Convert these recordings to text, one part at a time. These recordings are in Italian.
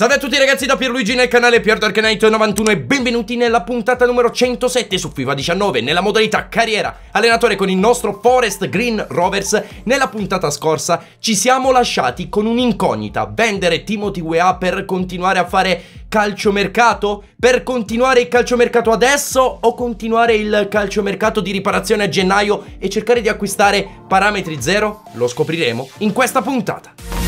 Salve a tutti ragazzi da Pierluigi nel canale PierDarkKnight91 e benvenuti nella puntata numero 107 su FIFA 19 nella modalità carriera allenatore con il nostro Forest Green Rovers. Nella puntata scorsa ci siamo lasciati con un'incognita, vendere Timothy Weah per continuare a fare calciomercato? Per continuare il calciomercato adesso o continuare il calciomercato di riparazione a gennaio e cercare di acquistare parametri zero? Lo scopriremo in questa puntata.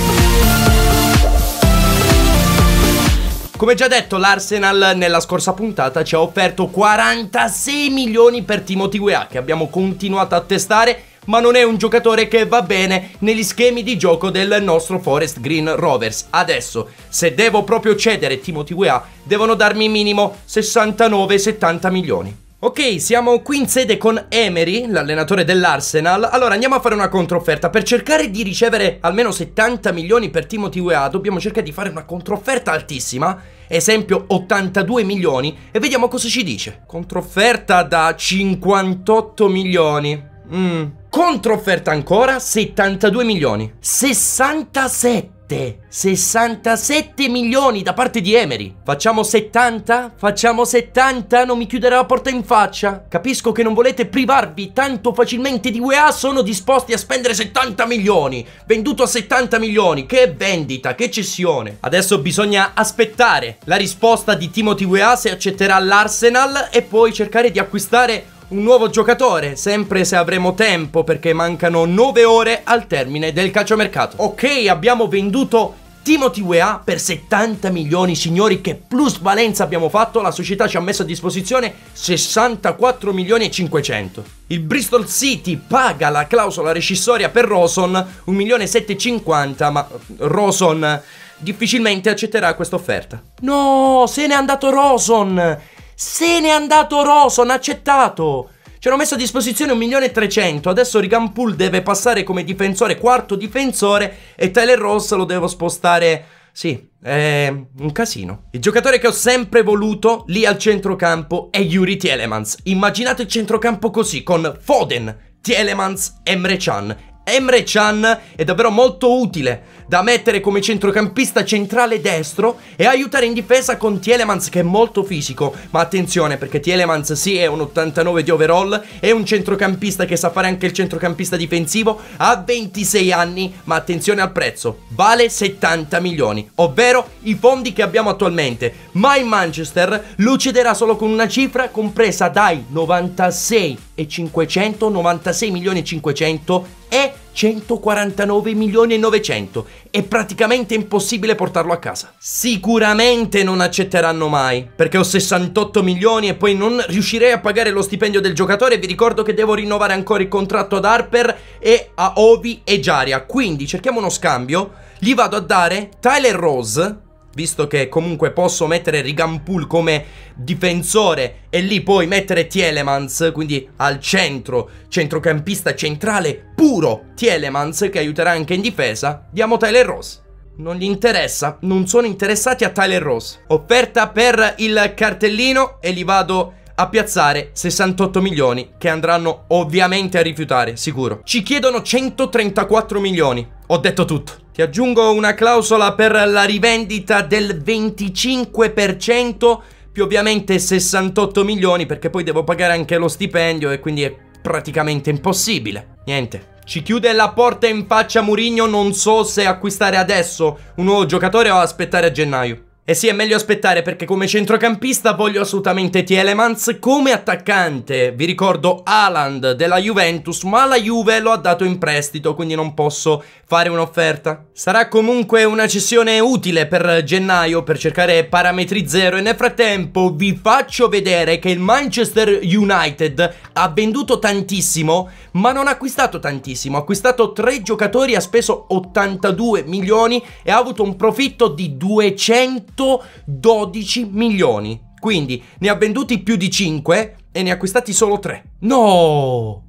Come già detto, l'Arsenal nella scorsa puntata ci ha offerto 46 milioni per Timothy Weah, che abbiamo continuato a testare, ma non è un giocatore che va bene negli schemi di gioco del nostro Forest Green Rovers. Adesso, se devo proprio cedere Timothy Weah, devono darmi minimo 69-70 milioni. Ok, siamo qui in sede con Emery, l'allenatore dell'Arsenal. Allora andiamo a fare una controfferta. Per cercare di ricevere almeno 70 milioni per Timothy Weah, dobbiamo cercare di fare una controfferta altissima. Esempio 82 milioni. E vediamo cosa ci dice. Controfferta da 58 milioni. Mm. Controfferta ancora 72 milioni. 67. 67 milioni da parte di Emery. Facciamo 70? Facciamo 70? Non mi chiuderà la porta in faccia? Capisco che non volete privarvi tanto facilmente di UEA, sono disposti a spendere 70 milioni. Venduto a 70 milioni, che vendita, che cessione. Adesso bisogna aspettare la risposta di Timothy UEA se accetterà l'Arsenal e poi cercare di acquistare un nuovo giocatore, sempre se avremo tempo perché mancano 9 ore al termine del calciomercato. Ok, abbiamo venduto Timothy Weah per 70 milioni, signori, che plusvalenza abbiamo fatto? La società ci ha messo a disposizione 64 milioni e 500. Il Bristol City paga la clausola rescissoria per Roson 1 milione e 750, ma Roson difficilmente accetterà questa offerta. No, se n'è andato Roson! Se n'è andato Roson, accettato! Ci hanno messo a disposizione 1.300.000, adesso Rigampool deve passare come difensore, quarto difensore, e Tyler Ross lo devo spostare... Sì, è un casino. Il giocatore che ho sempre voluto lì al centrocampo è Yuri Tielemans. Immaginate il centrocampo così, con Foden, Tielemans, Emre Can. Emre Can è davvero molto utile da mettere come centrocampista centrale destro e aiutare in difesa con Tielemans che è molto fisico. Ma attenzione perché Tielemans sì è un 89 di overall, è un centrocampista che sa fare anche il centrocampista difensivo, ha 26 anni, ma attenzione al prezzo, vale 70 milioni, ovvero i fondi che abbiamo attualmente. Ma in Manchester lo cederà solo con una cifra compresa dai 96 e 500, 96 milioni e 500 e 149 milioni e 900. È praticamente impossibile portarlo a casa. Sicuramente non accetteranno mai, perché ho 68 milioni e poi non riuscirei a pagare lo stipendio del giocatore. Vi ricordo che devo rinnovare ancora il contratto ad Harper e a Ovi e Giaria. Quindi cerchiamo uno scambio. Gli vado a dare Tyler Rose visto che comunque posso mettere Rigampool come difensore e lì poi mettere Tielemans, quindi al centro, centrocampista centrale puro Tielemans che aiuterà anche in difesa, diamo Tyler Ross. Non gli interessa, non sono interessati a Tyler Ross. Offerta per il cartellino e li vado a piazzare 68 milioni che andranno ovviamente a rifiutare, sicuro. Ci chiedono 134 milioni. Ho detto tutto. Ti aggiungo una clausola per la rivendita del 25% più ovviamente 68 milioni perché poi devo pagare anche lo stipendio e quindi è praticamente impossibile. Niente. Ci chiude la porta in faccia Murigno, non so se acquistare adesso un nuovo giocatore o aspettare a gennaio. E sì, è meglio aspettare perché come centrocampista voglio assolutamente Tielemans come attaccante. Vi ricordo Haaland della Juventus, ma la Juve lo ha dato in prestito, quindi non posso fare un'offerta. Sarà comunque una cessione utile per gennaio per cercare parametri zero e nel frattempo vi faccio vedere che il Manchester United ha venduto tantissimo, ma non ha acquistato tantissimo. Ha acquistato tre giocatori, ha speso 82 milioni e ha avuto un profitto di 200 112 milioni. Quindi ne ha venduti più di 5 e ne ha acquistati solo 3. No!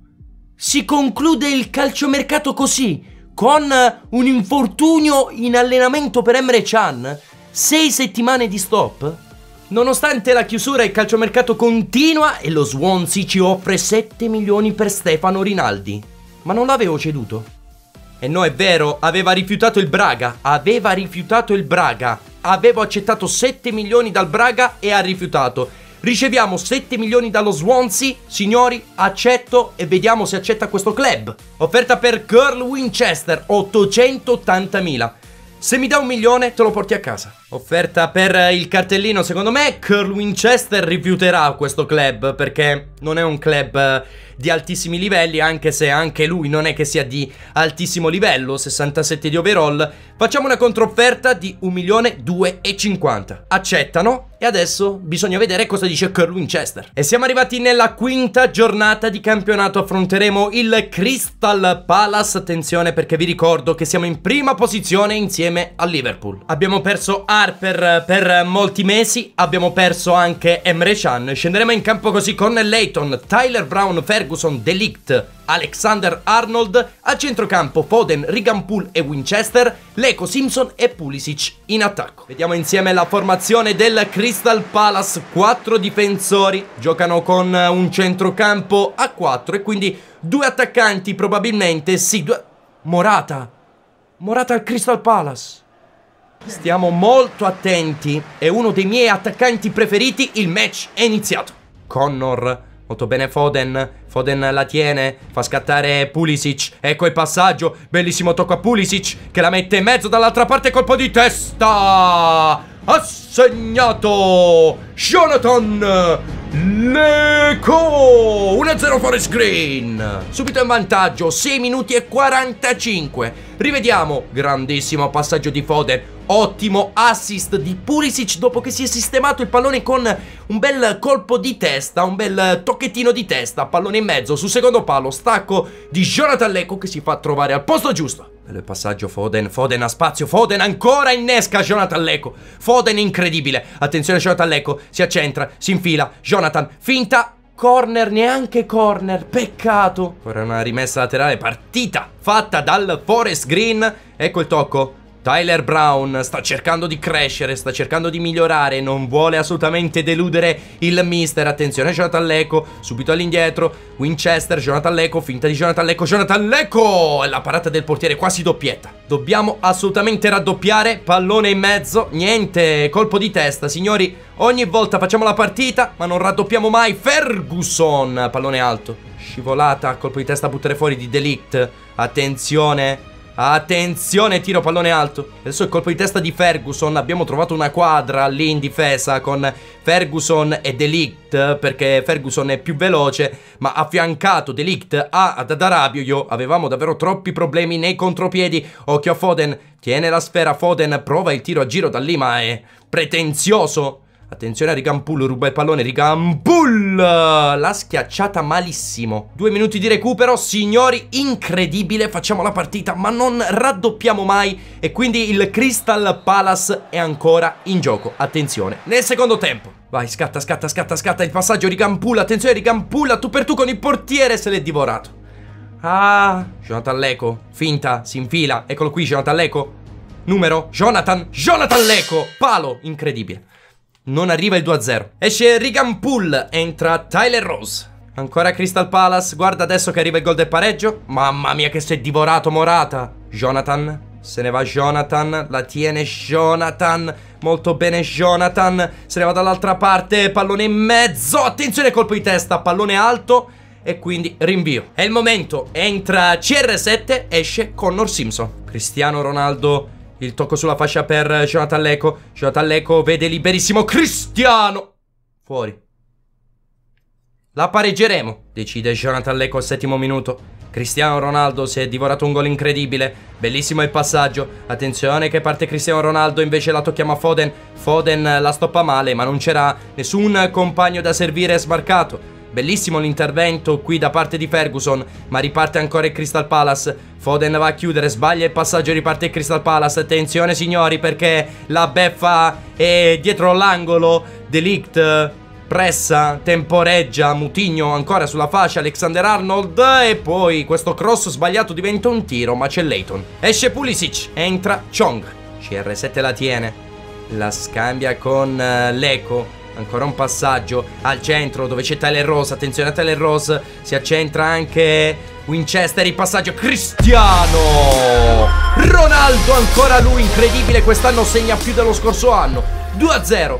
Si conclude il calciomercato così, con un infortunio in allenamento per Emre Chan. 6 settimane di stop? Nonostante la chiusura il calciomercato continua e lo Swansea ci offre 7 milioni per Stefano Rinaldi. Ma non l'avevo ceduto. E no, è vero, aveva rifiutato il Braga, aveva rifiutato il Braga. Avevo accettato 7 milioni dal Braga e ha rifiutato. Riceviamo 7 milioni dallo Swansea, signori, accetto e vediamo se accetta questo club. Offerta per Curl Winchester, 880.000. Se mi dà un milione te lo porti a casa. Offerta per il cartellino, secondo me Curl Winchester rifiuterà questo club perché non è un club di altissimi livelli, anche se anche lui non è che sia di altissimo livello, 67 di overall. Facciamo una controfferta di 1.250.000. Accettano e adesso bisogna vedere cosa dice Curl Winchester. E siamo arrivati nella quinta giornata di campionato, affronteremo il Crystal Palace. Attenzione perché vi ricordo che siamo in prima posizione insieme al Liverpool. Abbiamo perso Harper per molti mesi, abbiamo perso anche Emre Can. Scenderemo in campo così con Leighton, Tyler Brown, Ferguson, Delict, Alexander Arnold, a centrocampo Foden, Rigampool e Winchester, Leco, Simpson e Pulisic in attacco. Vediamo insieme la formazione del Crystal Palace, quattro difensori, giocano con un centrocampo a 4 e quindi due attaccanti probabilmente, sì, due... Morata, Morata al Crystal Palace. Stiamo molto attenti, è uno dei miei attaccanti preferiti, il match è iniziato. Connor Molto bene Foden, Foden la tiene, fa scattare Pulisic, ecco il passaggio, bellissimo tocco a Pulisic che la mette in mezzo dall'altra parte, colpo di testa, ha segnato Jonathan Leco 1-0 Forest Green Subito in vantaggio 6 minuti e 45 Rivediamo Grandissimo passaggio di Foden Ottimo assist di Pulisic dopo che si è sistemato il pallone con un bel colpo di testa, un bel tocchettino di testa, pallone in mezzo sul secondo palo, stacco di Jonathan Lecco che si fa trovare al posto giusto. Bello il passaggio Foden, Foden ha spazio, Foden ancora innesca Jonathan Lecco, Foden incredibile, attenzione Jonathan Lecco, si accentra, si infila, Jonathan finta, corner, neanche corner, peccato. Ora una rimessa laterale, partita fatta dal Forest Green, ecco il tocco, Tyler Brown sta cercando di crescere, sta cercando di migliorare, non vuole assolutamente deludere il mister. Attenzione Jonathan Leco, subito all'indietro, Winchester, Jonathan Leco, finta di Jonathan Leco, Jonathan Leco! E la parata del portiere quasi doppietta. Dobbiamo assolutamente raddoppiare, pallone in mezzo, niente, colpo di testa. Signori, ogni volta facciamo la partita, ma non raddoppiamo mai. Ferguson, pallone alto, scivolata, colpo di testa a buttare fuori di Delict. Attenzione. Attenzione, tiro pallone alto. Adesso il colpo di testa di Ferguson. Abbiamo trovato una quadra lì in difesa con Ferguson e Delict. Perché Ferguson è più veloce. Ma affiancato Delict a ad Arabio. Avevamo davvero troppi problemi nei contropiedi. Occhio a Foden. Tiene la sfera. Foden prova il tiro a giro da lì, ma è pretenzioso. Attenzione a Rigampul, ruba il pallone, Rigampul! L'ha schiacciata malissimo. Due minuti di recupero, signori, incredibile, facciamo la partita, ma non raddoppiamo mai e quindi il Crystal Palace è ancora in gioco. Attenzione, nel secondo tempo. Vai, scatta, scatta, scatta, scatta il passaggio, Rigampul, attenzione Rigampul, tu per tu con il portiere se l'è divorato. Ah, Jonathan Leco, finta, si infila, eccolo qui Jonathan Leco. Numero, Jonathan, Jonathan Leco, palo, incredibile. Non arriva il 2-0. Esce Regan Pool, entra Tyler Rose. Ancora Crystal Palace, guarda adesso che arriva il gol del pareggio. Mamma mia che si è divorato Morata. Jonathan, se ne va Jonathan, la tiene Jonathan, molto bene Jonathan, se ne va dall'altra parte, pallone in mezzo, attenzione colpo di testa, pallone alto e quindi rinvio. È il momento, entra CR7, esce Connor Simpson. Cristiano Ronaldo il tocco sulla fascia per Jonathan Leco. Jonathan Leco vede liberissimo Cristiano. Fuori. La pareggeremo, decide Jonathan Leco al settimo minuto. Cristiano Ronaldo si è divorato un gol incredibile. Bellissimo il passaggio. Attenzione che parte Cristiano Ronaldo, invece la tocchiamo a Foden. Foden la stoppa male, ma non c'era nessun compagno da servire smarcato. Bellissimo l'intervento qui da parte di Ferguson, ma riparte ancora il Crystal Palace. Foden va a chiudere, sbaglia il passaggio e riparte il Crystal Palace. Attenzione signori perché la beffa è dietro l'angolo. Delict pressa, temporeggia, Mutigno ancora sulla fascia, Alexander Arnold e poi questo cross sbagliato diventa un tiro, ma c'è Leighton. Esce Pulisic, entra Chong, CR7 la tiene, la scambia con uh, Leco, Ancora un passaggio al centro dove c'è Tyler Rose. Attenzione a Tyler Rose. Si accentra anche Winchester. Il passaggio Cristiano Ronaldo, ancora lui, incredibile, quest'anno segna più dello scorso anno. 2-0.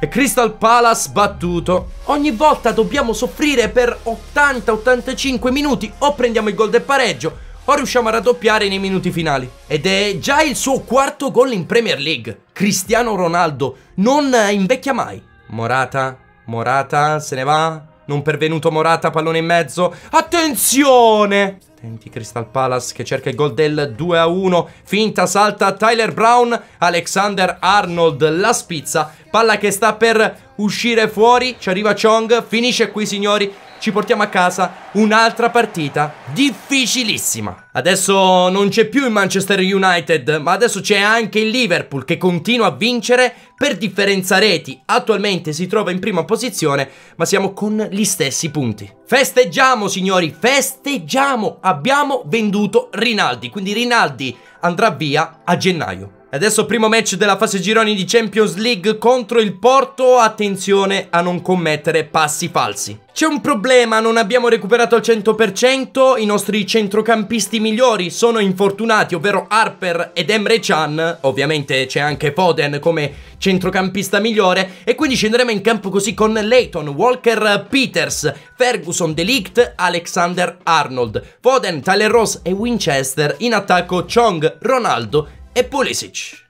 E Crystal Palace battuto. Ogni volta dobbiamo soffrire per 80-85 minuti o prendiamo il gol del pareggio o riusciamo a raddoppiare nei minuti finali. Ed è già il suo quarto gol in Premier League. Cristiano Ronaldo non invecchia mai. Morata, Morata, se ne va. Non pervenuto Morata, pallone in mezzo. Attenzione! Attenti Crystal Palace che cerca il gol del 2 a 1. Finta, salta Tyler Brown. Alexander Arnold la spizza. Palla che sta per uscire fuori. Ci arriva Chong. Finisce qui signori ci portiamo a casa un'altra partita difficilissima. Adesso non c'è più il Manchester United, ma adesso c'è anche il Liverpool che continua a vincere per differenza reti. Attualmente si trova in prima posizione, ma siamo con gli stessi punti. Festeggiamo, signori, festeggiamo! Abbiamo venduto Rinaldi, quindi Rinaldi andrà via a gennaio. Adesso primo match della fase gironi di Champions League contro il Porto, attenzione a non commettere passi falsi. C'è un problema, non abbiamo recuperato al 100%, i nostri centrocampisti migliori sono infortunati, ovvero Harper ed Emre Chan, ovviamente c'è anche Foden come centrocampista migliore, e quindi scenderemo in campo così con Leighton, Walker Peters, Ferguson, Delict, Alexander Arnold, Foden, Tyler Ross e Winchester, in attacco Chong, Ronaldo e Pulisic.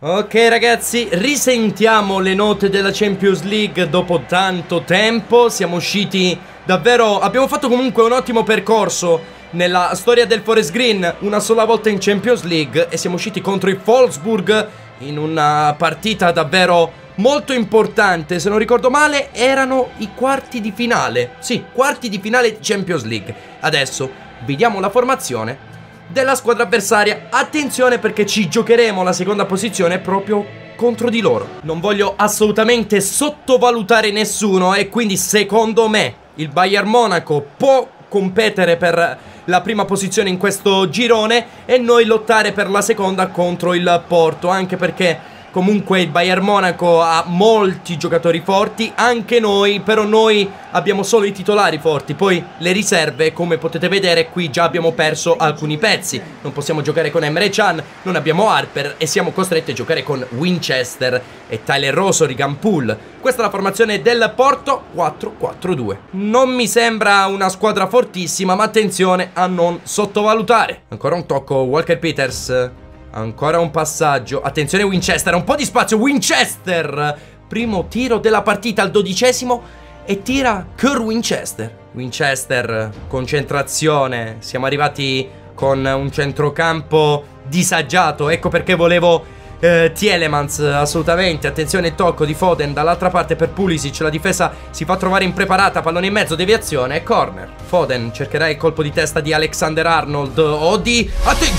Ok ragazzi, risentiamo le note della Champions League dopo tanto tempo, siamo usciti davvero, abbiamo fatto comunque un ottimo percorso nella storia del Forest Green, una sola volta in Champions League e siamo usciti contro il Wolfsburg in una partita davvero molto importante, se non ricordo male erano i quarti di finale, sì, quarti di finale di Champions League. Adesso vediamo la formazione della squadra avversaria. Attenzione perché ci giocheremo la seconda posizione proprio contro di loro. Non voglio assolutamente sottovalutare nessuno e quindi secondo me il Bayern Monaco può competere per la prima posizione in questo girone e noi lottare per la seconda contro il Porto, anche perché Comunque il Bayern Monaco ha molti giocatori forti, anche noi, però noi abbiamo solo i titolari forti, poi le riserve, come potete vedere, qui già abbiamo perso alcuni pezzi. Non possiamo giocare con Emre Chan, non abbiamo Harper e siamo costretti a giocare con Winchester e Tyler Rosso, Rigan Pool. Questa è la formazione del Porto 4-4-2. Non mi sembra una squadra fortissima, ma attenzione a non sottovalutare. Ancora un tocco, Walker Peters Ancora un passaggio. Attenzione Winchester, un po' di spazio. Winchester! Primo tiro della partita al dodicesimo e tira Kerr Winchester. Winchester, concentrazione. Siamo arrivati con un centrocampo disagiato. Ecco perché volevo eh, Tielemans assolutamente. Attenzione tocco di Foden dall'altra parte per Pulisic. La difesa si fa trovare impreparata Pallone in mezzo, deviazione corner. Foden cercherà il colpo di testa di Alexander Arnold. O di...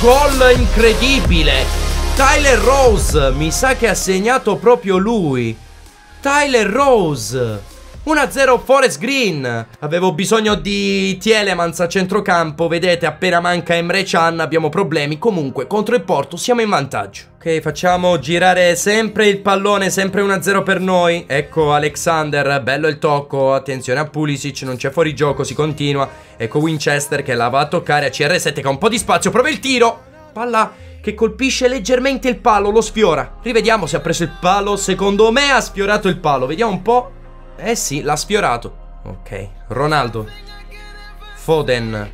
Gol incredibile. Tyler Rose Mi sa che ha segnato proprio lui. Tyler Rose 1-0 Forest Green Avevo bisogno di Tielemans a centrocampo Vedete appena manca Emre Can Abbiamo problemi Comunque contro il Porto siamo in vantaggio Ok facciamo girare sempre il pallone Sempre 1-0 per noi Ecco Alexander Bello il tocco Attenzione a Pulisic Non c'è fuori gioco Si continua Ecco Winchester che la va a toccare A CR7 che ha un po' di spazio Prova il tiro Palla che colpisce leggermente il palo, lo sfiora. Rivediamo se ha preso il palo. Secondo me ha sfiorato il palo. Vediamo un po'. Eh sì, l'ha sfiorato. Ok, Ronaldo. Foden.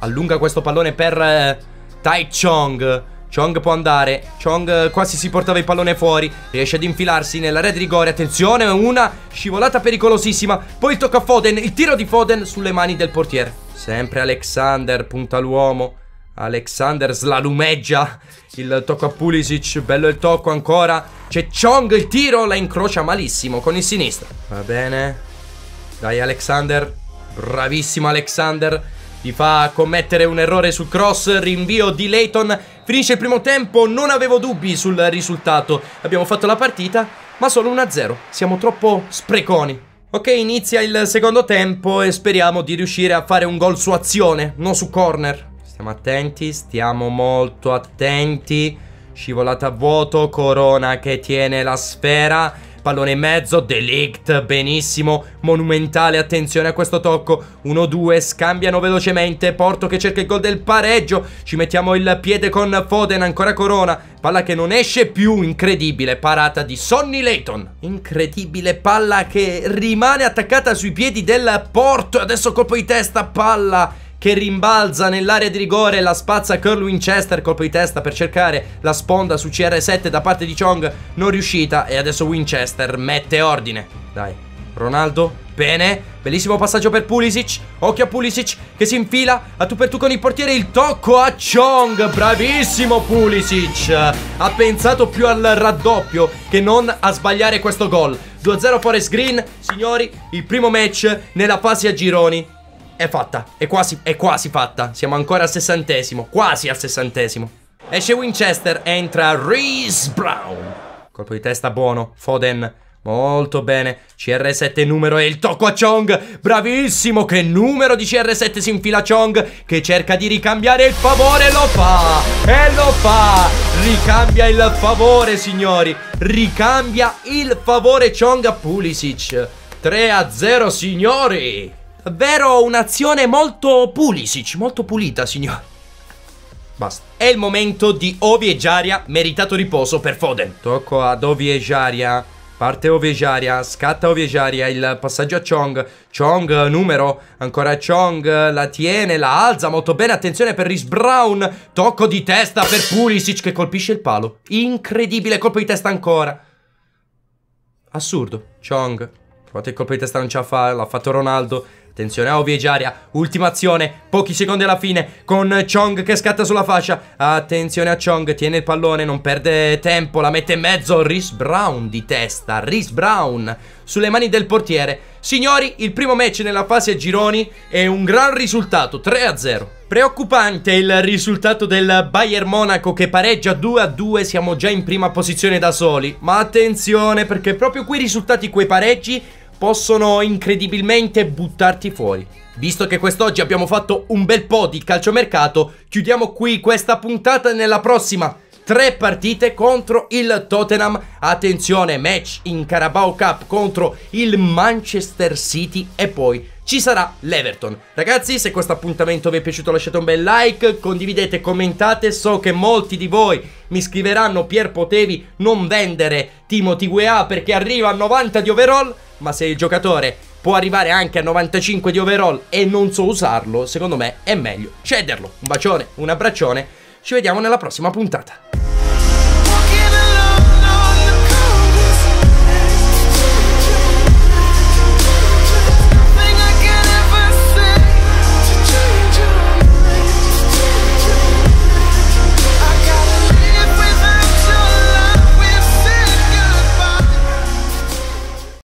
Allunga questo pallone per eh, Tai Chong. Chong può andare. Chong quasi si portava il pallone fuori. Riesce ad infilarsi nella red rigore. Attenzione, una scivolata pericolosissima. Poi tocca a Foden. Il tiro di Foden sulle mani del portiere. Sempre Alexander, punta l'uomo. Alexander slalumeggia il tocco a Pulisic, bello il tocco ancora. C'è Chong, il tiro la incrocia malissimo con il sinistro. Va bene. Dai Alexander, bravissimo Alexander. Ti fa commettere un errore sul cross, rinvio di Layton. Finisce il primo tempo, non avevo dubbi sul risultato. Abbiamo fatto la partita, ma solo 1-0. Siamo troppo spreconi. Ok, inizia il secondo tempo e speriamo di riuscire a fare un gol su azione, non su corner. Stiamo attenti, stiamo molto attenti. Scivolata a vuoto, Corona che tiene la sfera. Pallone in mezzo, Delict, benissimo, monumentale, attenzione a questo tocco. 1-2, scambiano velocemente, Porto che cerca il gol del pareggio. Ci mettiamo il piede con Foden, ancora Corona. Palla che non esce più, incredibile, parata di Sonny Layton. Incredibile palla che rimane attaccata sui piedi del Porto. Adesso colpo di testa, palla che rimbalza nell'area di rigore, la spazza Curl Winchester, colpo di testa per cercare la sponda su CR7 da parte di Chong, non riuscita e adesso Winchester mette ordine. Dai, Ronaldo, bene, bellissimo passaggio per Pulisic, occhio a Pulisic che si infila a tu per tu con il portiere, il tocco a Chong, bravissimo Pulisic, ha pensato più al raddoppio che non a sbagliare questo gol. 2-0 Forest Green, signori, il primo match nella fase a gironi è fatta, è quasi, è quasi fatta. Siamo ancora al sessantesimo, quasi al sessantesimo. Esce Winchester, entra Reese Brown. Colpo di testa buono, Foden. Molto bene, CR7 numero e il tocco a Chong. Bravissimo, che numero di CR7 si infila Chong Che cerca di ricambiare il favore. Lo fa, e lo fa. Ricambia il favore signori. Ricambia il favore Chong a Pulisic. 3 a 0 signori Davvero un'azione molto Pulisic, molto pulita, signor. Basta. È il momento di Ovi e Giaria, meritato riposo per Foden. Tocco ad Ovi e Giaria. Parte Ovi e Giaria, scatta Ovi e Giaria, il passaggio a Chong. Chong, numero, ancora Chong, la tiene, la alza molto bene. Attenzione per Rhys Brown. Tocco di testa per Pulisic che colpisce il palo. Incredibile, colpo di testa ancora. Assurdo. Chong. Provate il colpo di testa non ce la fa, l'ha fatto Ronaldo. Attenzione a Oviegiaria, ultima azione, pochi secondi alla fine con Chong che scatta sulla fascia. Attenzione a Chong, tiene il pallone, non perde tempo, la mette in mezzo. Rhys Brown di testa, Rhys Brown sulle mani del portiere. Signori, il primo match nella fase a gironi è un gran risultato, 3-0. Preoccupante il risultato del Bayern Monaco che pareggia 2-2, siamo già in prima posizione da soli. Ma attenzione perché proprio quei risultati, quei pareggi possono incredibilmente buttarti fuori. Visto che quest'oggi abbiamo fatto un bel po' di calciomercato, chiudiamo qui questa puntata nella prossima. Tre partite contro il Tottenham. Attenzione, match in Carabao Cup contro il Manchester City e poi ci sarà l'Everton. Ragazzi, se questo appuntamento vi è piaciuto lasciate un bel like, condividete, commentate. So che molti di voi mi scriveranno Pier potevi non vendere Timothy Weah perché arriva a 90 di overall ma se il giocatore può arrivare anche a 95 di overall e non so usarlo, secondo me è meglio cederlo. Un bacione, un abbraccione, ci vediamo nella prossima puntata.